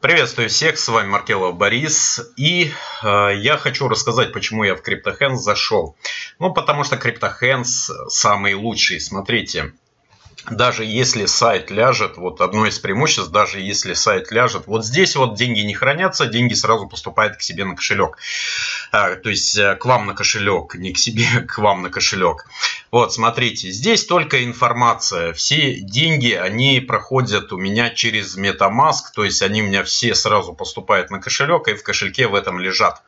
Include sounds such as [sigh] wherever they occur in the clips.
Приветствую всех, с вами Маркелов Борис, и э, я хочу рассказать, почему я в CryptoHands зашел. Ну, потому что CryptoHands самый лучший. Смотрите, даже если сайт ляжет, вот одно из преимуществ, даже если сайт ляжет, вот здесь вот деньги не хранятся, деньги сразу поступают к себе на кошелек. А, то есть э, к вам на кошелек, не к себе, [laughs] к вам на кошелек. Вот, смотрите, здесь только информация. Все деньги, они проходят у меня через MetaMask, то есть они у меня все сразу поступают на кошелек, и в кошельке в этом лежат.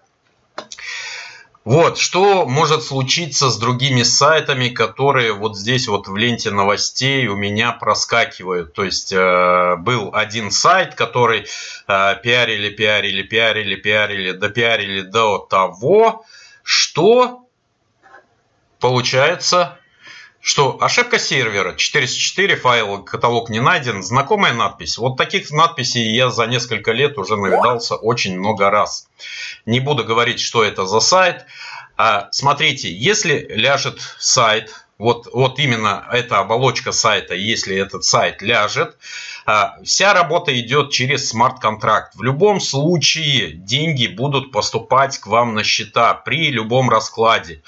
Вот, что может случиться с другими сайтами, которые вот здесь вот в ленте новостей у меня проскакивают. То есть э, был один сайт, который э, пиарили, пиарили, пиарили, пиарили, допиарили до того, что получается что ошибка сервера 404 файл каталог не найден знакомая надпись. Вот таких надписей я за несколько лет уже навидался очень много раз. Не буду говорить что это за сайт. А, смотрите если ляжет сайт вот, вот именно эта оболочка сайта, если этот сайт ляжет, а, вся работа идет через смарт-контракт. В любом случае деньги будут поступать к вам на счета при любом раскладе.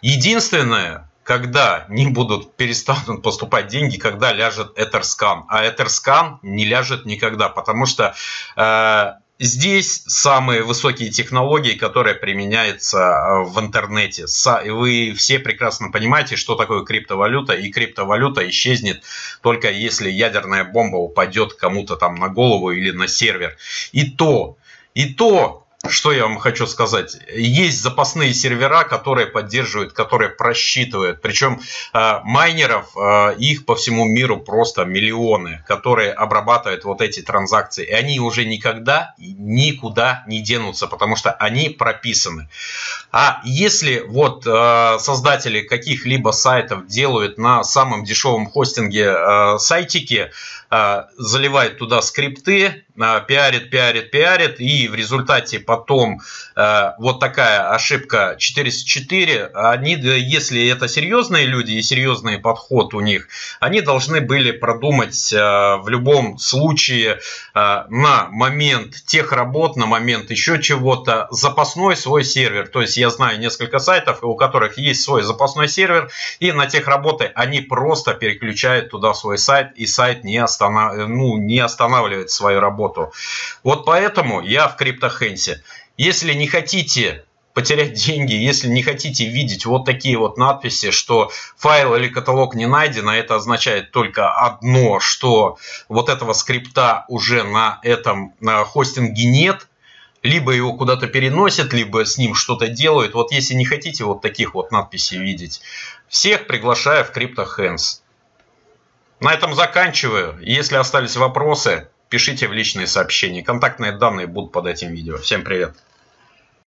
Единственное, когда не будут перестанут поступать деньги, когда ляжет Etherscan. А Etherscan не ляжет никогда, потому что э, здесь самые высокие технологии, которые применяются э, в интернете. Вы все прекрасно понимаете, что такое криптовалюта, и криптовалюта исчезнет только если ядерная бомба упадет кому-то там на голову или на сервер. И то, и то что я вам хочу сказать? Есть запасные сервера, которые поддерживают, которые просчитывают. Причем э, майнеров, э, их по всему миру просто миллионы, которые обрабатывают вот эти транзакции. И они уже никогда никуда не денутся, потому что они прописаны. А если вот э, создатели каких-либо сайтов делают на самом дешевом хостинге э, сайтики, э, заливают туда скрипты, пиарит, пиарит, пиарит, и в результате потом э, вот такая ошибка 404, они, если это серьезные люди и серьезный подход у них, они должны были продумать э, в любом случае э, на момент тех работ, на момент еще чего-то запасной свой сервер. То есть я знаю несколько сайтов, у которых есть свой запасной сервер, и на тех работы они просто переключают туда свой сайт, и сайт не, останов... ну, не останавливает свою работу. Вот поэтому я в CryptoHense если не хотите потерять [laughs] деньги, если не хотите видеть вот такие вот надписи, что файл или каталог не найден, а это означает только одно, что вот этого скрипта уже на этом на хостинге нет, либо его куда-то переносят, либо с ним что-то делают. Вот если не хотите вот таких вот надписей видеть, всех приглашаю в CryptoHands. На этом заканчиваю. Если остались вопросы, пишите в личные сообщения. Контактные данные будут под этим видео. Всем привет!